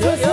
Just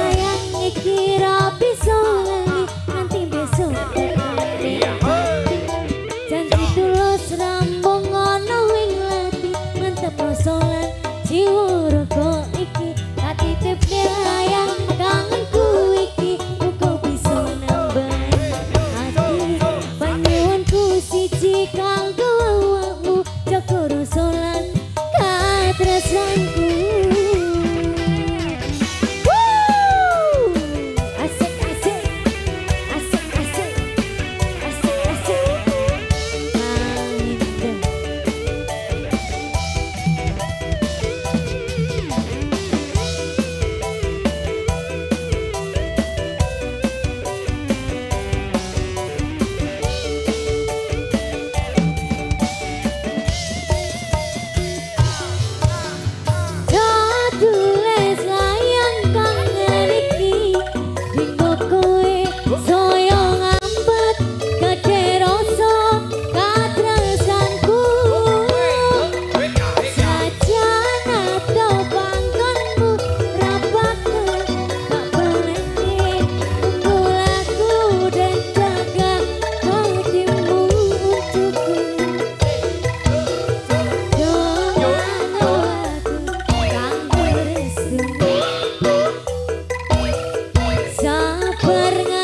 pergi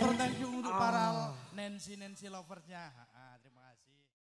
thank you untuk para Nancy Nancy loversnya.